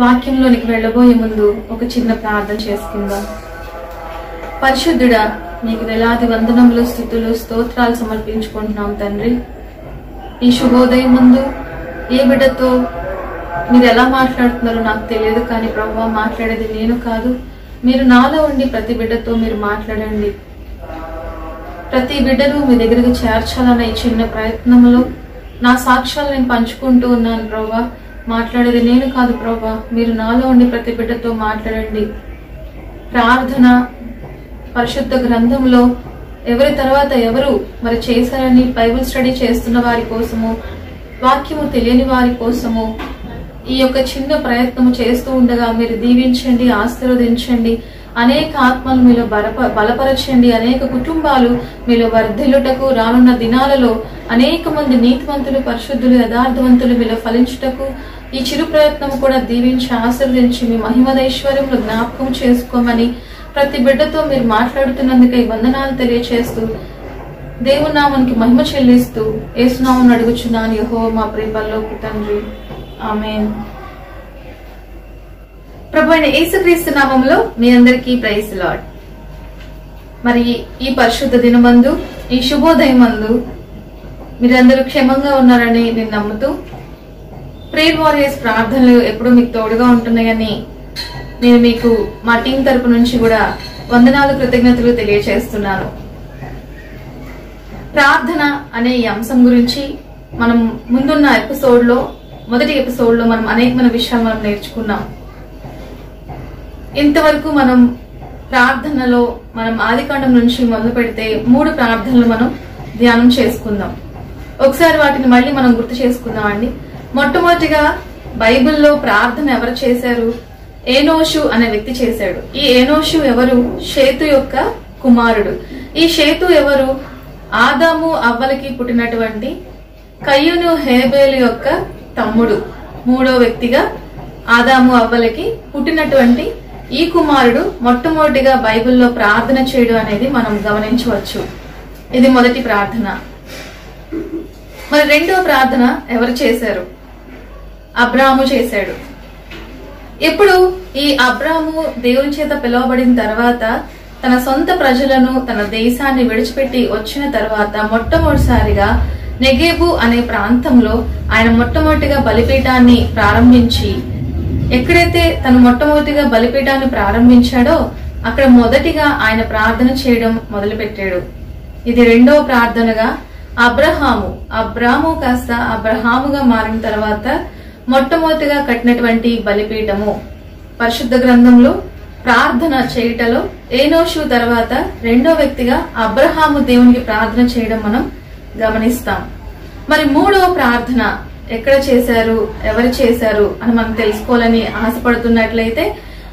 వాక్యంలోనికి వెళ్ళబోయే ముందు ఒక చిన్న ప్రార్థన చేసుకుందాం. పరిశుద్ధుడా నీకు వేలాది వందనములు స్థుతులు స్తోత్రాలు సమర్పించుకుంటున్నాం తండ్రి. ఈ శుభోదయం ముందు ఏ బిడ్డతో మీరు ఎలా మాట్లాడుతున్నారో నాకు తెలియదు కానీ ప్రభావ మాట్లాడేది నేను కాదు. మీరు నాలో ఉండి ప్రతి బిడ్డతో మీరు మాట్లాడండి. ప్రతి బిడ్డను మీ దగ్గరకు చేర్చాలన్న ఈ చిన్న ప్రయత్నంలో నా సాక్ష్యాలు నేను పంచుకుంటూ ఉన్నాను ప్రభా మాట్లాడేది నేను కాదు ప్రభా. మీరు నాలో ఉండి ప్రతి బిడ్డతో మాట్లాడండి. ప్రార్థన పరిశుద్ధ గ్రంథంలో ఎవరి తర్వాత ఎవరు మరి చేశారని బైబుల్ స్టడీ చేస్తున్న వారి కోసము వాక్యము తెలియని వారి కోసము ఈ యొక్క చిన్న ప్రయత్నము చేస్తూ ఉండగా మీరు దీవించండి ఆశీర్వదించండి అనేక ఆత్మలు మీలో బలప బలపరచండి అనేక కుటుంబాలు మీలో వర్ధిల్లుటకు రానున్న దినాలలో అనేక మంది నీతివంతులు పరిశుద్ధులు యథార్థవంతులు మీలో ఫలించుటకు ఈ చిరు ప్రయత్నం కూడా దీవించి ఆశీర్వదించి మీ మహిమదైశ్వర్యంలో జ్ఞాపకం చేసుకోమని ప్రతి బిడ్డతో మీరు మాట్లాడుతున్నందుకై వందనాలు తెలియచేస్తూ దేవుని నామానికి మహిమ చెల్లిస్తూ ఏసునామని అడుగుచున్నాను. యహో మా ప్రేమల్లో తండ్రి. ఆమె ప్రభు అయిన యేసుక్రీస్తు నామంలో మీ అందరికీ ప్రైజ్ లాడ్. మరి ఈ పరిశుద్ధ దినమందు ఈ శుభోదయం మందు మీరందరూ క్షేమంగా ఉన్నారని నేను నమ్ముతూ ప్రేయర్ వారియర్స్ ప్రార్థనలు ఎప్పుడు మీకు తోడుగా ఉంటున్నాయని నేను మీకు మా టీం తరపు నుంచి కూడా వందనాలు కృతజ్ఞతలు తెలియచేస్తున్నాను. ప్రార్థన అనే ఈ అంశం గురించి మనం ముందున్న ఎపిసోడ్లో మొదటి ఎపిసోడ్లో మనం అనేకమైన విషయాలు మనం నేర్చుకున్నాం. ఇంతవరకు మనం ప్రార్థనలో మనం ఆదికాండం నుంచి మొదలు పెడితే మూడు ప్రార్థనలు మనం ధ్యానం చేసుకుందాం. ఒకసారి వాటిని మళ్ళీ మనం గుర్తు చేసుకుందాం అండి. మొట్టమొదటిగా బైబిల్లో ప్రార్థన ఎవరు చేశారు? ఏనోషు అనే వ్యక్తి చేశాడు. ఈ ఏనోషు ఎవరు? షేతు యొక్క కుమారుడు. ఈ షేతు ఎవరు? ఆదాము అవ్వలకి పుట్టినటువంటి కయ్యూను హేబేలు యొక్క తమ్ముడు. మూడో వ్యక్తిగా ఆదాము అవ్వలకి పుట్టినటువంటి ఈ కుమారుడు మొట్టమొదటిగా బైబిల్లో ప్రార్థన చేయడం అనేది మనం గమనించవచ్చు. ఇది మొదటి ప్రార్థన. మరి రెండో ప్రార్థన ఎవరు చేశారు? అబ్రాము చేశాడు. ఇప్పుడు ఈ అబ్రాము దేవుని చేత పిలువబడిన తర్వాత తన సొంత ప్రజలను తన దేశాన్ని విడిచిపెట్టి వచ్చిన తర్వాత మొట్టమొదటిసారిగా నెగేబు అనే ప్రాంతంలో ఆయన మొట్టమొదటిగా బలిపీఠాన్ని ప్రారంభించి ఎక్కడైతే తను మొట్టమొదటిగా బలిపీఠాన్ని ప్రారంభించాడో అక్కడ మొదటిగా ఆయన ప్రార్థన చేయడం మొదలుపెట్టాడు. ఇది రెండో ప్రార్థనగా అబ్రహాము. అబ్రాము కాస్త అబ్రహాముగా మారిన తర్వాత మొట్టమొదటిగా కట్టినటువంటి బలిపీఠము. పరిశుద్ధ గ్రంథంలో ప్రార్థన చేయుటలో ఏనోషు తర్వాత రెండో వ్యక్తిగా అబ్రహాము దేవునికి ప్రార్థన చేయడం మనం గమనిస్తాం. మరి మూడవ ప్రార్థన ఎక్కడ చేశారు ఎవరు చేశారు అని మనం తెలుసుకోవాలని ఆశపడుతున్నట్లయితే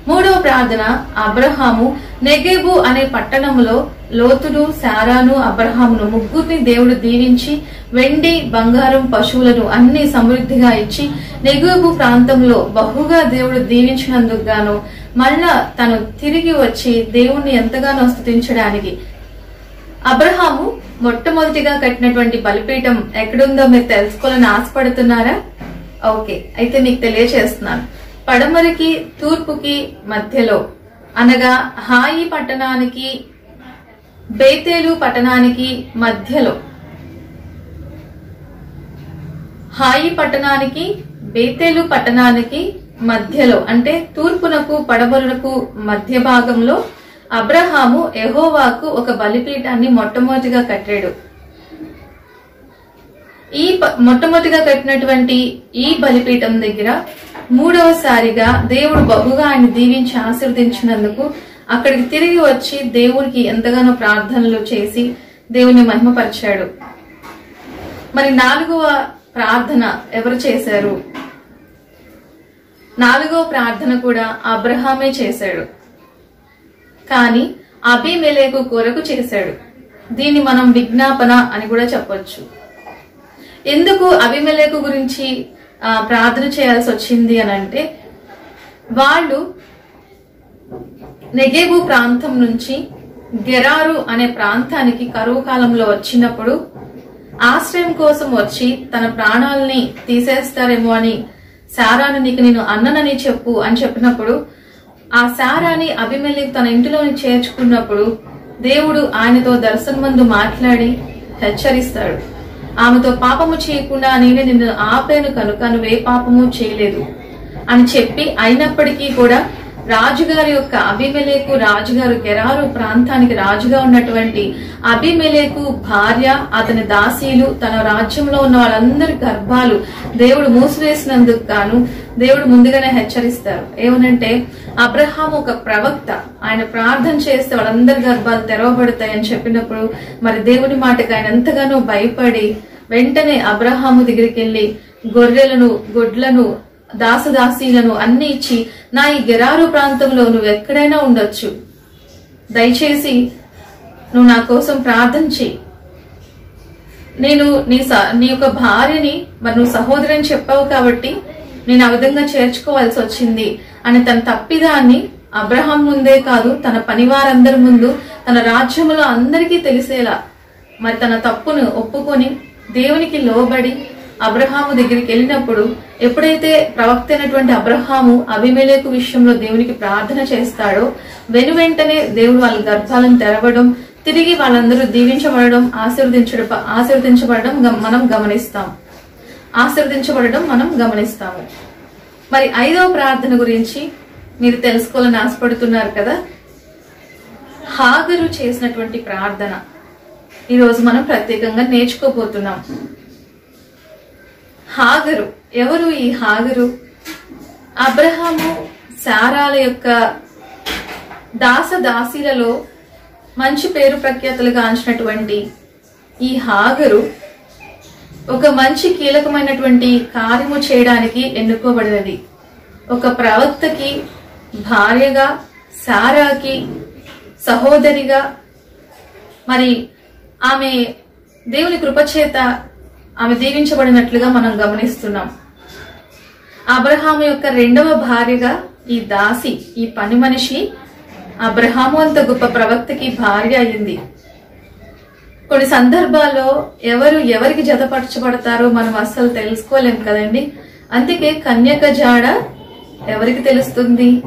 మూడవ ప్రార్థన అబ్రహాము నెగేబు అనే పట్టణంలో లోతును శారాను అబ్రహామును ముగ్గురిని దేవుడు దీవించి వెండి బంగారం పశువులను అన్ని సమృద్ధిగా ఇచ్చి నెగుబు ప్రాంతంలో బహుగా దేవుడు దీవించినందుకు గాను మళ్ళా తను తిరిగి వచ్చి దేవుణ్ణి ఎంతగానో స్థుతించడానికి. అబ్రహాము మొట్టమొదటిగా కట్టినటువంటి బలిపీఠం ఎక్కడుందో మీరు తెలుసుకోవాలని ఆశపడుతున్నారా? ఓకే అయితే మీకు తెలియచేస్తున్నాను. పడమరికి తూర్పుకి మధ్యలో అనగా హాయి పట్టణానికి బేతేలు పట్టణానికి మధ్యలో. హాయి పట్టణానికి బేతేలు పట్టణానికి మధ్యలో. అంటే తూర్పునకు పడమరునకు మధ్య భాగంలో అబ్రహాము ఎహోవాకు ఒక బలిపీఠాన్ని మొట్టమొదటిగా కట్టాడు. ఈ మొట్టమొదటిగా కట్టినటువంటి ఈ బలిపీఠం దగ్గర మూడవసారిగా దేవుడు బహుగా ఆయన దీవించి ఆశీర్వదించినందుకు అక్కడికి తిరిగి వచ్చి దేవుడికి ఎంతగానో ప్రార్థనలు చేసి దేవుని మహిమపరిచాడు. మరి నాలుగవ ప్రార్థన ఎవరు చేశారు? నాలుగవ ప్రార్థన కూడా అబ్రహామే చేశాడు. కానీ అభిమెలేకు కొరకు చేశాడు. దీన్ని మనం విజ్ఞాపన అని కూడా చెప్పొచ్చు. ఎందుకు అభిమెలేకు గురించి ప్రార్థన చేయాల్సి వచ్చింది అని అంటే వాళ్ళు నెగేబు ప్రాంతం నుంచి గెరారు అనే ప్రాంతానికి కరువు కాలంలో వచ్చినప్పుడు ఆశ్రయం కోసం వచ్చి తన ప్రాణాలని తీసేస్తారేమో అని శారాను నీకు నేను అన్ననని చెప్పు అని చెప్పినప్పుడు ఆ శారాని అభిమల్లి తన ఇంటిలోని చేర్చుకున్నప్పుడు దేవుడు ఆయనతో దర్శనమందు మాట్లాడి హెచ్చరిస్తాడు. ఆమెతో పాపము చేయకుండా నేనే నిన్ను ఆపాను కనుక నువ్వే పాపము చేయలేదు అని చెప్పి అయినప్పటికీ కూడా రాజుగారి యొక్క అభిమెలేకు రాజుగారు గెరారు ప్రాంతానికి రాజుగా ఉన్నటువంటి అభిమెలేకు భార్య అతని దాసీలు తన రాజ్యంలో ఉన్న వాళ్ళందరి గర్భాలు దేవుడు మూసివేసినందుకు గాను దేవుడు ముందుగానే హెచ్చరిస్తారు. ఏమనంటే అబ్రహాం ఒక ప్రవక్త. ఆయన ప్రార్థన చేస్తే వాళ్ళందరి గర్భాలు తెరవబడతాయని చెప్పినప్పుడు మరి దేవుని మాటకు ఆయన ఎంతగానో భయపడి వెంటనే అబ్రహాము దగ్గరికి వెళ్ళి గొర్రెలను గొడ్లను దాసదాసీలను అన్ని ఇచ్చి నా ఈ గెరారు ప్రాంతంలో నువ్వు ఎక్కడైనా ఉండొచ్చు. దయచేసి నువ్వు నా కోసం ప్రార్థన చెయ్యి నేను నీ స- నీ యొక్క భార్యని మరి నువ్వు సహోదరిని చెప్పావు కాబట్టి నేను ఆ విధంగా చేర్చుకోవాల్సి వచ్చింది. అని తన తప్పిదాన్ని అబ్రహాం ముందే కాదు తన పనివారందరి ముందు తన రాజ్యములో అందరికీ తెలిసేలా మరి తన తప్పును ఒప్పుకొని దేవునికి లోబడి అబ్రహాము దగ్గరికి వెళ్ళినప్పుడు ఎప్పుడైతే ప్రవక్త అయినటువంటి అబ్రహాము అభిమేలేకు విషయంలో దేవునికి ప్రార్థన చేస్తాడో వెను వెంటనే దేవుడు వాళ్ళ గర్భాలను తెరవడం తిరిగి వాళ్ళందరూ దీవించబడడం ఆశీర్వదించడం ఆశీర్వదించబడడం గమ- మనం గమనిస్తాం. ఆశీర్వదించబడడం మనం గమనిస్తాము. మరి ఐదవ ప్రార్థన గురించి మీరు తెలుసుకోవాలని ఆశపడుతున్నారు కదా? హాగరు చేసినటువంటి ప్రార్థన. ఈరోజు మనం ప్రత్యేకంగా నేర్చుకోబోతున్నాం. హాగరు. ఎవరు ఈ హాగరు? అబ్రహాము శారాల యొక్క దాస దాసీలలో మంచి పేరు ప్రఖ్యాతలుగాంచినటువంటి ఈ హాగరు ఒక మంచి కీలకమైనటువంటి కార్యము చేయడానికి ఎన్నుకోబడినది. ఒక ప్రవక్తకి భార్యగా సారాకి సహోదరిగా మరి ఆమె దేవుని కృపచేత ఆమె దీవించబడినట్లుగా మనం గమనిస్తున్నాం. అబ్రహాము యొక్క రెండవ భార్యగా ఈ దాసి ఈ పని మనిషి అబ్రహాము అంత గొప్ప ప్రవక్తకి భార్య అయింది. కొన్ని సందర్భాల్లో ఎవరు ఎవరికి జతపరచబడతారో మనం అస్సలు తెలుసుకోలేం కదండి. అందుకే కన్యక జాడ ఎవరికి తెలుస్తుంది?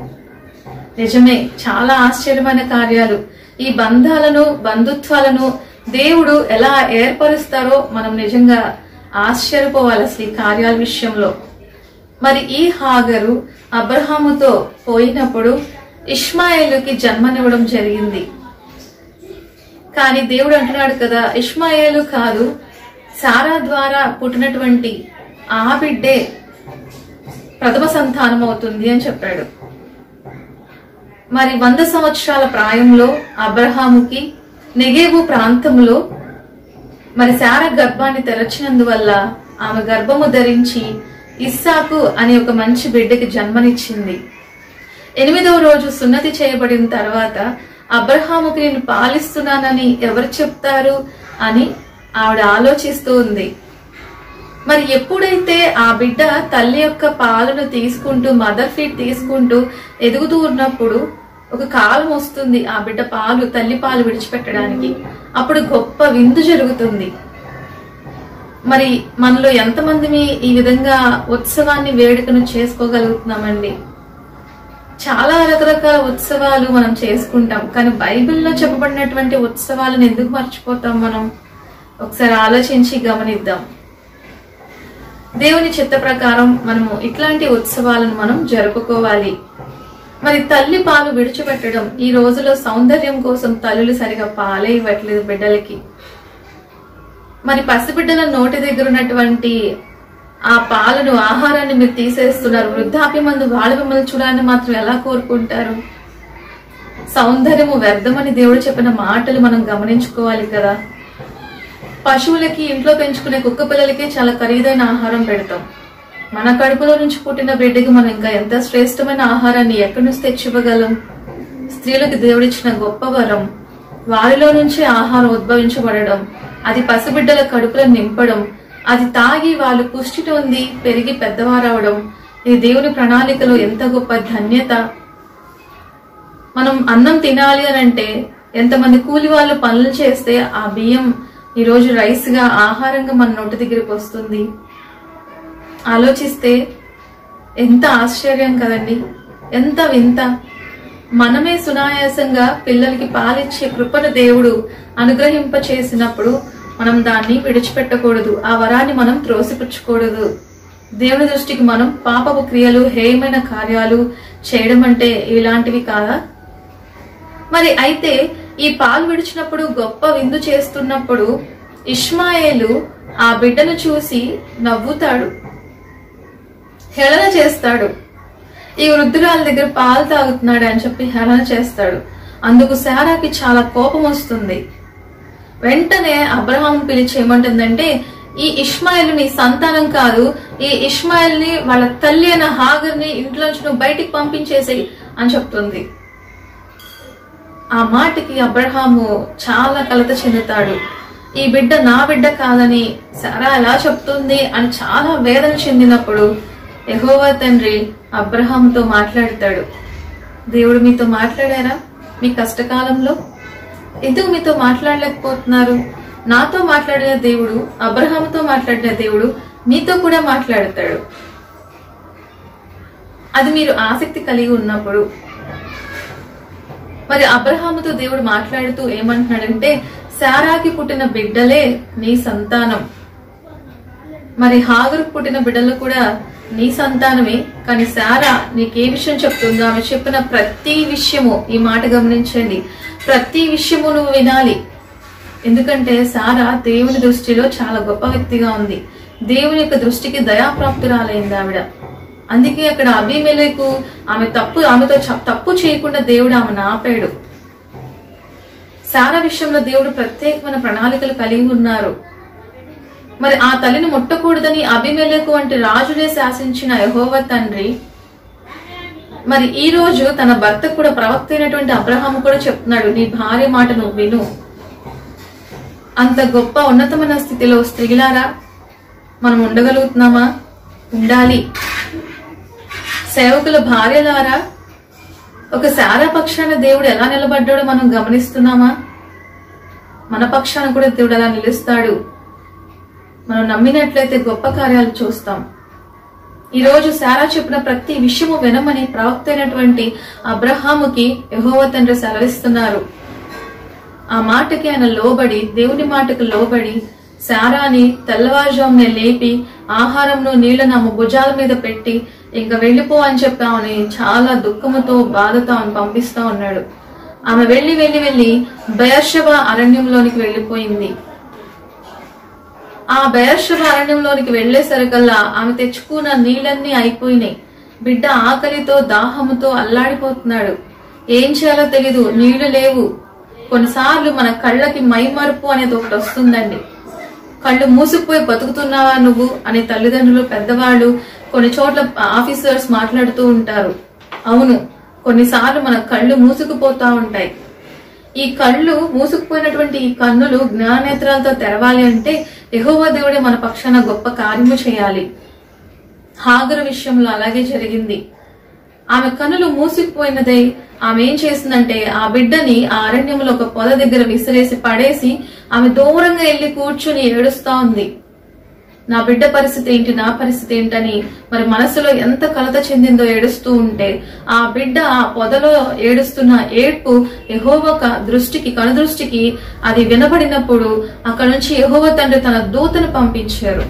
నిజమే చాలా ఆశ్చర్యమైన కార్యాలు. ఈ బంధాలను బంధుత్వాలను దేవుడు ఎలా ఏర్పరుస్తారో మనం నిజంగా ఆశ్చర్యపోవాలి అసలు ఈ కార్యాల విషయంలో. మరి ఈ హాగరు అబ్రహాముతో పోయినప్పుడు ఇష్మాయేలుకి జన్మనివ్వడం జరిగింది. కానీ దేవుడు అంటున్నాడు కదా ఇష్మాయేలు కాదు సారా ద్వారా పుట్టినటువంటి ఆ బిడ్డే ప్రథమ సంతానం అవుతుంది అని చెప్పాడు. మరి వంద సంవత్సరాల ప్రాయంలో అబ్రహాముకి నెగేబు ప్రాంతంలో మరి శార గర్భాన్ని తెరచినందువల్ల ఆమె గర్భము ధరించి ఇస్సాకు అనే ఒక మంచి బిడ్డకి జన్మనిచ్చింది. ఎనిమిదవ రోజు సున్నతి చేయబడిన తర్వాత అబ్రహాముకి నేను పాలిస్తున్నానని ఎవరు చెప్తారు అని ఆవిడ ఆలోచిస్తూ ఉంది. మరి ఎప్పుడైతే ఆ బిడ్డ తల్లి యొక్క పాలను తీసుకుంటూ మదర్ ఫీడ్ తీసుకుంటూ ఎదుగుతూ ఉన్నప్పుడు ఒక కాలం వస్తుంది ఆ బిడ్డ పాలు తల్లి పాలు విడిచిపెట్టడానికి. అప్పుడు గొప్ప విందు జరుగుతుంది. మరి మనలో ఎంతమంది ఈ విధంగా ఉత్సవాన్ని వేడుకను చేసుకోగలుగుతున్నామండి? చాలా రకరకాల ఉత్సవాలు మనం చేసుకుంటాం. కానీ బైబిల్లో చెప్పబడినటువంటి ఉత్సవాలను ఎందుకు మర్చిపోతాం మనం? ఒకసారి ఆలోచించి గమనిద్దాం. దేవుని చిత్త ప్రకారం మనము ఇట్లాంటి ఉత్సవాలను మనం జరుపుకోవాలి. మరి తల్లి పాలు విడిచిపెట్టడం ఈ రోజులో సౌందర్యం కోసం తల్లులు సరిగా పాలే ఇవ్వట్లేదు బిడ్డలకి. మరి పసిబిడ్డల నోటి దగ్గర ఉన్నటువంటి ఆ పాలను ఆహారాన్ని మీరు తీసేస్తున్నారు. వృద్ధాప్య మందు వాళ్ళ మిమ్మల్ని చూడాలని మాత్రం ఎలా కోరుకుంటారు? సౌందర్యము వ్యర్థమని దేవుడు చెప్పిన మాటలు మనం గమనించుకోవాలి కదా. పశువులకి ఇంట్లో పెంచుకునే కుక్క పిల్లలకి చాలా ఖరీదైన ఆహారం పెడతాం. మన కడుపులో నుంచి పుట్టిన బిడ్డకి మనం ఇంకా ఎంత శ్రేష్టమైన ఆహారాన్ని ఎక్కడి నుంచి తెచ్చివ్వగలం? స్త్రీలకు దేవుడిచ్చిన గొప్ప వరం వారిలో నుంచి ఆహారం ఉద్భవించబడడం అది పసిబిడ్డల కడుపులో నింపడం అది తాగి వాళ్ళు పుష్టి ఉంది పెరిగి పెద్దవారవడం ఇది దేవుని ప్రణాళికలో ఎంత గొప్ప ధన్యత. మనం అన్నం తినాలి అని అంటే ఎంతమంది కూలి వాళ్ళు పనులు చేస్తే ఆ బియ్యం ఈరోజు రైస్గా ఆహారంగా మన నోటి దగ్గరికి వస్తుంది. ఆలోచిస్తే ఎంత ఆశ్చర్యం కదండి. ఎంత వింత. మనమే సునాయాసంగా పిల్లలకి పాలిచ్చే కృపను దేవుడు అనుగ్రహింప చేసినప్పుడు మనం దాన్ని విడిచిపెట్టకూడదు. ఆ వరాన్ని మనం త్రోసిపుచ్చకూడదు. దేవుని దృష్టికి మనం పాపపు క్రియలు హేయమైన కార్యాలు చేయడం అంటే ఇలాంటివి కాదా? మరి అయితే ఈ పాలు విడిచినప్పుడు గొప్ప విందు చేస్తున్నప్పుడు ఇష్మాయేలు ఆ బిడ్డను చూసి నవ్వుతాడు. హేళన చేస్తాడు. ఈ వృద్ధురాల దగ్గర పాలు తాగుతున్నాడు అని చెప్పి హేళన చేస్తాడు. అందుకు శారాకి చాలా కోపం వస్తుంది. వెంటనే అబ్రహాం పిలిచి ఏమంటుందంటే ఈ ఇష్మాయిల్ నీ సంతానం కాదు ఈ ఇష్మాయిల్ని వాళ్ళ తల్లి అయిన హాగర్ని ఇంట్లోంచి నువ్వు బయటికి పంపించేసేయి అని చెప్తుంది. ఆ మాటకి అబ్రహాము చాలా కలత చెందుతాడు. ఈ బిడ్డ నా బిడ్డ కాదని సారా ఎలా చెప్తుంది అని చాలా వేదన చెందినప్పుడు యెహోవా తండ్రి అబ్రహాంతో మాట్లాడతాడు. దేవుడు మీతో మాట్లాడారా? మీ కష్టకాలంలో? ఎందుకు మీతో మాట్లాడలేకపోతున్నారు? నాతో మాట్లాడిన దేవుడు అబ్రహాంతో మాట్లాడిన దేవుడు మీతో కూడా మాట్లాడతాడు. అది మీరు ఆసక్తి కలిగి ఉన్నప్పుడు. మరి అబ్రహాముతో దేవుడు మాట్లాడుతూ ఏమంటున్నాడంటే శారాకి పుట్టిన బిడ్డలే నీ సంతానం. మరి హాగరుకు పుట్టిన బిడ్డలు కూడా నీ సంతానమే కానీ సారా నీకే విషయం చెప్తుందో. ఆమె చెప్పిన ప్రతి విషయము ఈ మాట గమనించండి. ప్రతి విషయము నువ్వు వినాలి. ఎందుకంటే సారా దేవుని దృష్టిలో చాలా గొప్ప వ్యక్తిగా ఉంది. దేవుని యొక్క దృష్టికి దయాప్రాప్తురాలైంది ఆవిడ. అందుకే అక్కడ అభిమేలకు ఆమె తప్పు ఆమెతో తప్పు చేయకుండా దేవుడు ఆమెను ఆపాడు. సారా విషయంలో దేవుడు ప్రత్యేకమైన ప్రణాళికలు కలిగి ఉన్నారు. మరి ఆ తల్లిని ముట్టకూడదని అభిమేలకు వంటి రాజునే శాసించిన యహోవ తండ్రి మరి ఈ రోజు తన భర్తకు కూడా ప్రవక్త అయినటువంటి అబ్రహాం కూడా చెప్తున్నాడు నీ భార్య మాట నువ్వు విను. అంత గొప్ప ఉన్నతమైన స్థితిలో స్త్రీలారా మనం ఉండగలుగుతున్నామా? ఉండాలి. సేవకుల భార్యలారా ఒక శారా పక్షాన దేవుడు ఎలా నిలబడ్డాడో మనం గమనిస్తున్నామా? మన పక్షాన కూడా దేవుడు అలా నిలుస్తాడు. మనం నమ్మినట్లయితే గొప్ప కార్యాలు చూస్తాం. ఈరోజు సారా చెప్పిన ప్రతి విషయము వినమని ప్రవక్త అయినటువంటి అబ్రహాముకి యహోవ తండ్రి సెలవిస్తున్నారు. ఆ మాటకి ఆయన లోబడి దేవుని మాటకు లోబడి శారాని తెల్లవారుజామునే లేపి ఆహారంలో నీళ్ళను ఆమె భుజాల మీద పెట్టి ఇంకా వెళ్ళిపో అని చెప్పి ఆమెని చాలా దుఃఖముతో బాధతో ఆమెను పంపిస్తా ఉన్నాడు. ఆమె వెళ్ళి వెళ్ళి వెళ్ళి బయర్షవ అరణ్యంలోనికి వెళ్ళిపోయింది. ఆ బయర్షవ అరణ్యంలోనికి వెళ్ళేసరికల్లా ఆమె తెచ్చుకున్న నీళ్ళన్నీ అయిపోయినాయి. బిడ్డ ఆకలితో దాహముతో అల్లాడిపోతున్నాడు. ఏం చేయాలో తెలీదు నీళ్ళు లేవు. కొన్నిసార్లు మన కళ్ళకి మైమరుపు అనేది ఒకటి వస్తుందండి. కళ్ళు మూసుకుపోయి బతుకుతున్నావా నువ్వు? అనే తల్లిదండ్రులు పెద్దవాళ్ళు కొన్ని చోట్ల ఆఫీసర్స్ మాట్లాడుతూ ఉంటారు. అవును కొన్నిసార్లు మన కళ్ళు మూసుకుపోతా ఉంటాయి. ఈ కళ్ళు మూసుకుపోయినటువంటి ఈ కన్నులు జ్ఞానేత్రాలతో తెరవాలి అంటే యహోవ దేవుడే మన పక్షాన గొప్ప కార్యము చేయాలి. హాగరు విషయంలో అలాగే జరిగింది. ఆమె కన్నులు మూసుకుపోయినదై ఆమె ఏం చేసిందంటే ఆ బిడ్డని ఆ అరణ్యంలో ఒక పొద దగ్గర విసిరేసి పడేసి ఆమె దూరంగా వెళ్ళి కూర్చుని ఏడుస్తా ఉంది. నా బిడ్డ పరిస్థితి ఏంటి నా పరిస్థితి ఏంటని మరి మనసులో ఎంత కలత చెందిందో ఏడుస్తూ ఉంటే ఆ బిడ్డ ఆ పొదలో ఏడుస్తున్న ఏడ్పు యహోవ దృష్టికి కనుదృష్టికి అది వినబడినప్పుడు అక్కడ నుంచి యహోవ తండ్రి తన దూతను పంపించారు.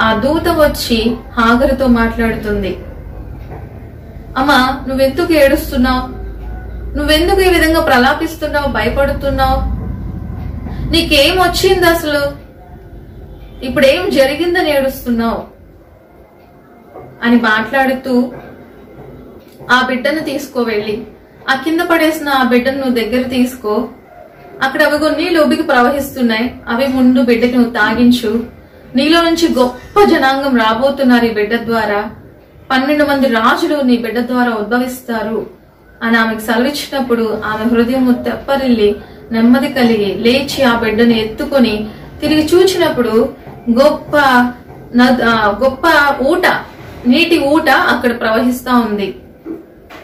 ఆ దూత వచ్చి హాగరుతో మాట్లాడుతుంది. అమ్మా నువ్వెందుకు ఏడుస్తున్నావు? నువ్వెందుకు ఈ విధంగా ప్రలాపిస్తున్నావు భయపడుతున్నావు? నీకేం వచ్చింది అసలు ఇప్పుడు ఏం జరిగిందని ఏడుస్తున్నావు? అని మాట్లాడుతూ ఆ బిడ్డను తీసుకో వెళ్ళి. ఆ కింద పడేసిన ఆ బిడ్డను నువ్వు దగ్గర తీసుకో. అక్కడ అవి నీళ్ళు ఉబికి ప్రవహిస్తున్నాయి. అవి ముందు బిడ్డకి నువ్వు తాగించు. నీలో నుంచి గొప్ప జనాంగం రాబోతున్నారు ఈ బిడ్డ ద్వారా. పన్నెండు మంది రాజులు నీ బిడ్డ ద్వారా ఉద్భవిస్తారు. అని ఆమెకు సెలవిచ్చినప్పుడు ఆమె హృదయం తెప్పరిల్లి నెమ్మది కలిగి లేచి ఆ బిడ్డను ఎత్తుకొని తిరిగి చూచినప్పుడు గొప్ప నద్- గొప్ప ఊట నీటి ఊట అక్కడ ప్రవహిస్తా ఉంది.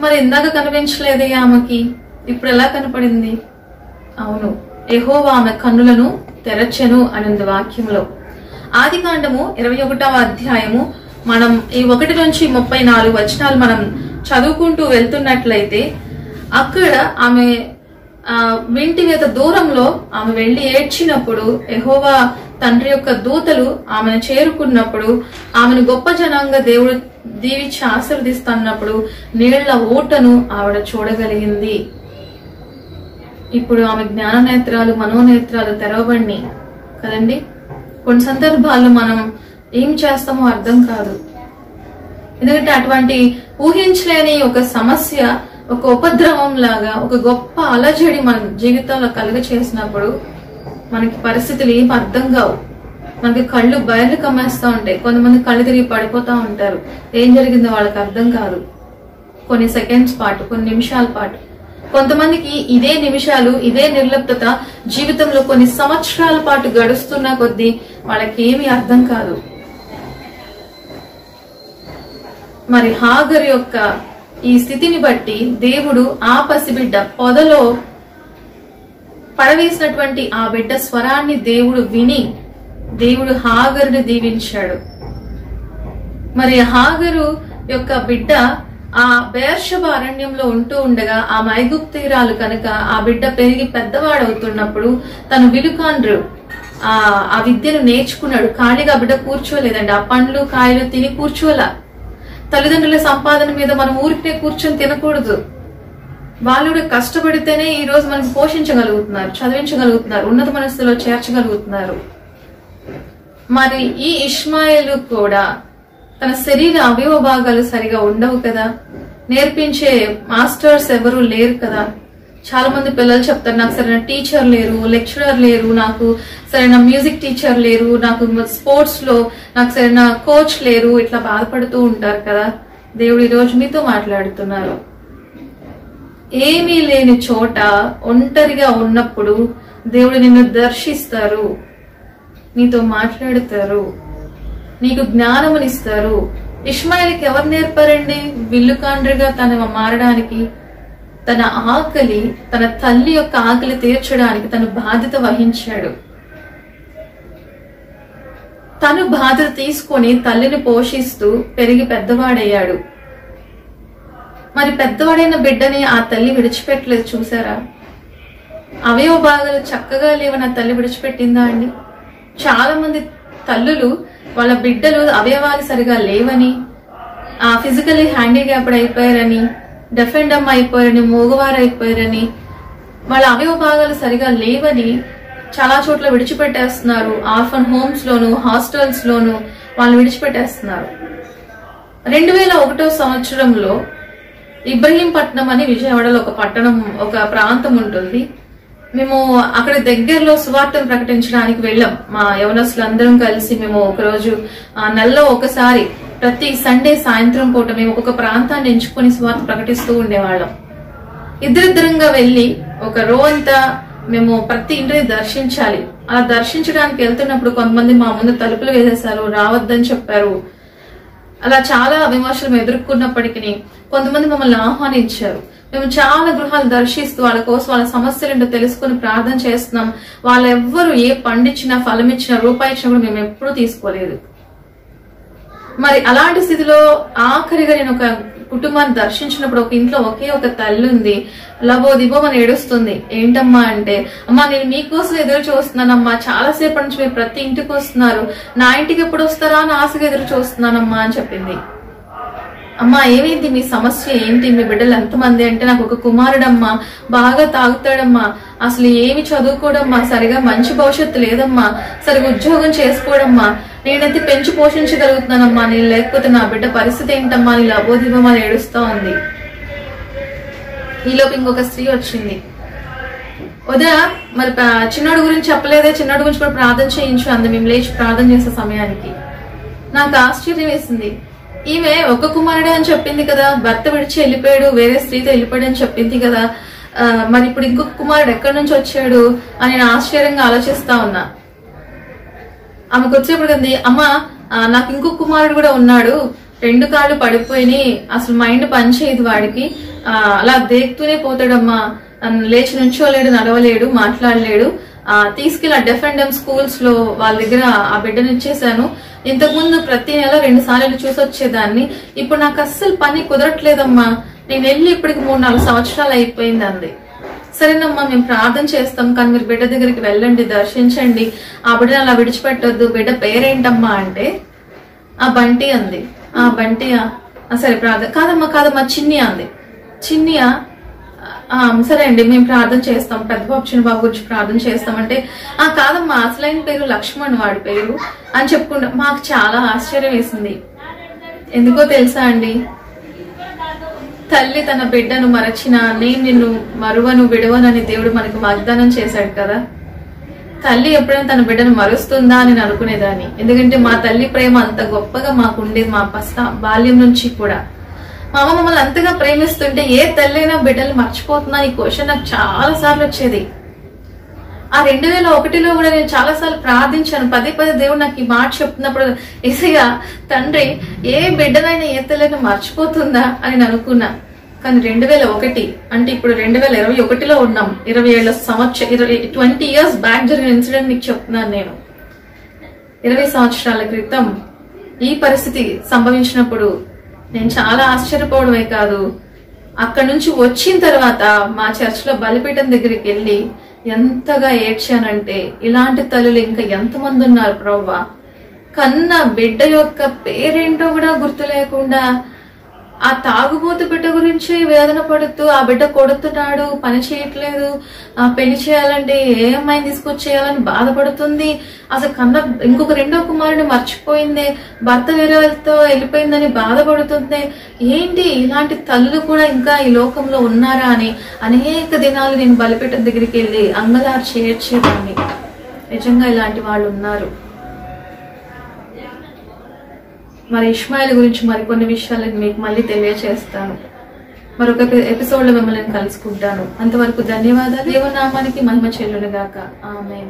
మరి ఇందాక కనిపించలేదే ఆమెకి? ఇప్పుడు ఎలా కనపడింది? అవును ఎహోవా ఆమె కన్నులను తెరచెను అని ఉంది వాక్యంలో. ఆది కాండము ఇరవై ఒకటవ అధ్యాయము మనం ఈ ఒకటి నుంచి ముప్పై నాలుగు వచనాలు మనం చదువుకుంటూ వెళ్తున్నట్లయితే అక్కడ ఆమె వింటి మీద దూరంలో ఆమె వెళ్ళి ఏడ్చినప్పుడు ఎహోవా తండ్రి యొక్క దూతలు ఆమెను చేరుకున్నప్పుడు ఆమెను గొప్ప జనంగా దేవుడు దీవించి ఆశీర్వదిస్తున్నప్పుడు నీళ్ళ ఓటను ఆవిడ చూడగలిగింది. ఇప్పుడు ఆమె జ్ఞాన నేత్రాలు మనోనేత్రాలు తెరవబడి కదండి? కొన్ని సందర్భాల్లో మనం ఏం చేస్తామో అర్థం కాదు. ఎందుకంటే అటువంటి ఊహించలేని ఒక సమస్య ఒక ఉపద్రవం లాగా ఒక గొప్ప అలజడి మన జీవితంలో కలుగ చేసినప్పుడు మనకి పరిస్థితులు ఏం అర్థం కావు. మనకి కళ్ళు బయలు కమ్మేస్తా ఉంటాయి. కొంతమంది కళ్ళు తిరిగి పడిపోతా ఉంటారు. ఏం జరిగిందో వాళ్ళకి అర్థం కాదు. కొన్ని సెకండ్స్ పాటు కొన్ని నిమిషాల పాటు. కొంతమందికి ఇదే నిమిషాలు ఇదే నిర్లిప్తత జీవితంలో కొన్ని సంవత్సరాల పాటు గడుస్తున్న కొద్దీ వాళ్ళకి ఏమీ అర్థం కాదు. మరి హాగర్ యొక్క ఈ స్థితిని బట్టి దేవుడు ఆ పసిబిడ్డ పొదలో పడవేసినటువంటి ఆ బిడ్డ స్వరాన్ని దేవుడు విని దేవుడు హాగరుని దీవించాడు. మరి హాగరు యొక్క బిడ్డ ఆ బేర్షభ అరణ్యంలో ఉంటూ ఉండగా ఆ మైగుప్తీరాలు కనుక ఆ బిడ్డ పెరిగి పెద్దవాడవుతున్నప్పుడు తను విలుకాండ్రు ఆ ఆ విద్యను నేర్చుకున్నాడు. ఖాళీగా ఆ బిడ్డ కూర్చోలేదండి. ఆ పండ్లు కాయలు తిని కూర్చోలా. తల్లిదండ్రుల సంపాదన మీద మనం ఊరికే కూర్చొని తినకూడదు. వాళ్ళు కూడా కష్టపడితేనే ఈ రోజు మనకి పోషించగలుగుతున్నారు చదివించగలుగుతున్నారు ఉన్నత మనస్సులో చేర్చగలుగుతున్నారు. మరి ఈ ఇష్మాయిలు కూడా తన శరీర అవయవ భాగాలు సరిగా ఉండవు కదా? నేర్పించే మాస్టర్స్ ఎవరు లేరు కదా? చాలా మంది పిల్లలు చెప్తారు నాకు సరైన టీచర్ లేరు లెక్చరర్ లేరు నాకు సరైన మ్యూజిక్ టీచర్ లేరు నాకు స్పోర్ట్స్లో నాకు సరైన కోచ్ లేరు ఇట్లా బాధపడుతూ ఉంటారు కదా? దేవుడు ఈ రోజు మీతో మాట్లాడుతున్నారు. ఏమీ లేని చోట ఒంటరిగా ఉన్నప్పుడు దేవుడు నిన్ను దర్శిస్తారు. నీతో మాట్లాడతారు. నీకు జ్ఞానమునిస్తారు. ఇస్మాయిల్కి ఎవరు నేర్పారండి? విల్లుకాండ్రిగా తన మారడానికి తన ఆకలి తన తల్లి యొక్క ఆకలి తీర్చడానికి తను బాధ్యత వహించాడు. తను బాధ్యత తీసుకొని తల్లిని పోషిస్తూ పెరిగి పెద్దవాడయ్యాడు. మరి పెద్దవాడైన బిడ్డని ఆ తల్లి విడిచిపెట్టలేదు చూసారా? అవయవ భాగాలు చక్కగా లేవని ఆ తల్లి విడిచిపెట్టిందా అండి? చాలా మంది తల్లులు వాళ్ళ బిడ్డలు అవయవాలు సరిగా లేవని ఆ ఫిజికల్లీ హ్యాండిక్యాప్డ్ అయిపోయారని డెఫెండమ్ అయిపోయారని మూగవారు అయిపోయారని వాళ్ళ అవయవ భాగాలు సరిగా లేవని చాలా చోట్ల విడిచిపెట్టేస్తున్నారు. ఆర్ఫన్ హోమ్స్ లోను హాస్టల్స్ లోను వాళ్ళు విడిచిపెట్టేస్తున్నారు. రెండు వేల ఒకటో సంవత్సరంలో ఇబ్రహీంపట్నం అని విజయవాడలో ఒక పట్టణం ఒక ప్రాంతం ఉంటుంది. మేము అక్కడ దగ్గరలో సువార్తను ప్రకటించడానికి వెళ్ళాం. మా యవనస్తులందరం కలిసి మేము ఒకరోజు ఆ, నెలలో ఒకసారి ప్రతి సండే సాయంత్రం పూట మేము ఒక్కొక్క ప్రాంతాన్ని ఎంచుకొని సువార్త ప్రకటిస్తూ ఉండేవాళ్ళం. ఇద్దరిద్దరంగా వెళ్ళి ఒక రో అంతా మేము ప్రతి ఇంటిని దర్శించాలి. అలా దర్శించడానికి వెళ్తున్నప్పుడు కొంతమంది మా ముందు తలుపులు వేసేశారు రావద్దని చెప్పారు. అలా చాలా విమర్శలు మేము ఎదుర్కొన్నప్పటికీ కొంతమంది మమ్మల్ని ఆహ్వానించారు. మేము చాలా గృహాలు దర్శిస్తూ వాళ్ళ కోసం వాళ్ళ సమస్యలు ఏంటో తెలుసుకుని ప్రార్థన చేస్తున్నాం. వాళ్ళెవ్వరు ఏ పండించినా ఫలం ఇచ్చినా రూపాయి ఇచ్చినా కూడా మేము ఎప్పుడూ తీసుకోలేదు. మరి అలాంటి స్థితిలో ఆఖరిగా నేను ఒక కుటుంబాన్ని దర్శించినప్పుడు ఒక ఇంట్లో ఒకే ఒక తల్లి ఉంది. లబో దిబో అని ఏడుస్తుంది. ఏంటమ్మా అంటే అమ్మా నేను మీకోసం ఎదురు చూస్తున్నానమ్మా. చాలా సేపటి నుంచి మీరు ప్రతి ఇంటికి వస్తున్నారు. నా ఇంటికి ఎప్పుడు వస్తారా అని ఆశగా ఎదురు చూస్తున్నానమ్మా అని చెప్పింది. అమ్మా ఏమైంది? మీ సమస్య ఏంటి? మీ బిడ్డలు ఎంతమంది అంటే నాకు ఒక కుమారుడమ్మా బాగా తాగుతాడమ్మా. అసలు ఏమి చదువుకోడమ్మా? సరిగా మంచి భవిష్యత్తు లేదమ్మా. సరిగా ఉద్యోగం చేసుకోవడమ్మా నేనైతే పెంచి పోషించగలుగుతున్నానమ్మా. నేను లేకపోతే నా బిడ్డ పరిస్థితి ఏంటమ్మా? అని లబోదిబం అని ఏడుస్తా ఉంది. ఈలోపు ఇంకొక స్త్రీ వచ్చింది. ఉదయ మరి చిన్నోడు గురించి చెప్పలేదే? చిన్నోడు గురించి కూడా ప్రార్థన చేయించు. అంది. మేము లేచి ప్రార్థన చేసే సమయానికి. నాకు ఆశ్చర్యం వేసింది. ఈమె ఒక కుమారుడే అని చెప్పింది కదా. భర్త విడిచి వెళ్ళిపోయాడు. వేరే స్త్రీతో వెళ్ళిపోయాడు అని చెప్పింది కదా. మరి ఇప్పుడు ఇంకొక కుమారుడు ఎక్కడి నుంచి వచ్చాడు అని నేను ఆశ్చర్యంగా ఆలోచిస్తా ఉన్నా. ఆమెకు వచ్చేప్పుడు కంది అమ్మ నాకు ఇంకొక కుమారుడు కూడా ఉన్నాడు. రెండు కాళ్ళు పడిపోయినాయి. అసలు మైండ్ పనిచేయదు వాడికి. అలా దేక్తూనే పోతాడమ్మా. లేచి నుంచోలేడు నడవలేడు మాట్లాడలేడు. తీసుకెళ్ళి డెఫ్ అండ్ డెమ్ స్కూల్స్లో వాళ్ళ దగ్గర ఆ బిడ్డను ఇచ్చేసాను ఇంతకుముందు ప్రతి నెల రెండు సార్లు చూసి వచ్చేదాన్ని. ఇప్పుడు నాకు అస్సలు పని కుదరట్లేదమ్మా. నేను వెళ్ళి ఇప్పటికి మూడు నాలుగు సంవత్సరాలు అయిపోయింది అంది సరేనమ్మా మేము ప్రార్థన చేస్తాం కానీ మీరు బిడ్డ దగ్గరికి వెళ్ళండి దర్శించండి. ఆ బిడ్డను అలా విడిచిపెట్టొద్దు. బిడ్డ పేరేంటమ్మా అంటే? ఆ బంటి అంది. ఆ బంటియా సరే ప్రార్థన కాదమ్మా కాదమ్మా చిన్ని అంది. చిన్నియా సరే అండి మేము ప్రార్థన చేస్తాం. పెద్ద బాబు చిన్న బాబు గురించి ప్రార్థన చేస్తామంటే ఆ కాదమ్మా అసలైన పేరు లక్ష్మణ్ వాడి పేరు అని చెప్పుకుంటా మాకు చాలా ఆశ్చర్యం వేసింది. ఎందుకో తెలుసా అండి? తల్లి తన బిడ్డను మరచిన నేను నిన్ను మరువను విడవనని దేవుడు మనకు వాగ్దానం చేశాడు కదా. తల్లి ఎప్పుడైనా తన బిడ్డను మరుస్తుందా అని నేను అనుకునేదాన్ని. ఎందుకంటే మా తల్లి ప్రేమ అంత గొప్పగా మాకు ఉండేది మా పస్త బాల్యం నుంచి కూడా. మా అమ్మ మమ్మల్ని అంతగా ప్రేమిస్తుంటే ఏ తల్లైనా బిడ్డలు మర్చిపోతున్నా ఈ క్వశ్చన్ నాకు చాలా సార్లు వచ్చేది. ఆ రెండు వేల ఒకటిలో కూడా నేను చాలా సార్లు ప్రార్థించాను. పదే పదే దేవుడు నాకు ఈ మాట చెప్తున్నప్పుడు ఈజీగా తండ్రి ఏ బిడ్డనైనా ఏ తల్లైనా మర్చిపోతుందా అని నేను అనుకున్నా. కానీ రెండు వేల ఒకటి అంటే ఇప్పుడు రెండు వేల ఇరవై ఒకటిలో ఉన్నాం. ఇరవై ఏళ్ళ సంవత్సరం ఇరవై ట్వంటీ ఇయర్స్ బ్యాక్ జరిగిన ఇన్సిడెంట్ మీకు చెప్తున్నాను నేను. ఇరవై సంవత్సరాల క్రితం ఈ పరిస్థితి సంభవించినప్పుడు నేను చాలా ఆశ్చర్యపోవడమే కాదు. అక్కడ నుంచి వచ్చిన తర్వాత మా చర్చిలో బలిపీఠం దగ్గరికి వెళ్ళి ఎంతగా ఏడ్చానంటే ఇలాంటి తల్లులు ఇంకా ఎంతమంది ఉన్నారు ప్రవ్వా? కన్న బిడ్డ యొక్క పేరేంటో కూడా గుర్తు లేకుండా ఆ తాగుబోతు బిడ్డ గురించి వేదన పడుతూ ఆ బిడ్డ కొడుతున్నాడు పని చేయట్లేదు ఆ పెళ్ళి చేయాలంటే ఏ అమ్మాయిని తీసుకొచ్చేయాలని బాధపడుతుంది. అసలు కన్న ఇంకొక రెండో కుమారుని మర్చిపోయింది భర్త వేరే వాళ్ళతో వెళ్ళిపోయిందని బాధపడుతుంది. ఏంటి ఇలాంటి తల్లులు కూడా ఇంకా ఈ లోకంలో ఉన్నారా అని అనేక దినాలు నేను బలిపేట దగ్గరికి వెళ్ళి అంగలార్చి ఏడ్చేదాన్ని నిజంగా ఇలాంటి వాళ్ళు ఉన్నారు. మరి ఇష్మాయిల్ గురించి మరికొన్ని విషయాలు మీకు మళ్ళీ తెలియచేస్తాను. మరొక ఎపిసోడ్లో మిమ్మల్ని కలుసుకుంటాను. అంతవరకు ధన్యవాదాలు. దేవనామానికి మహిమ చెల్లునుగాక. ఆమె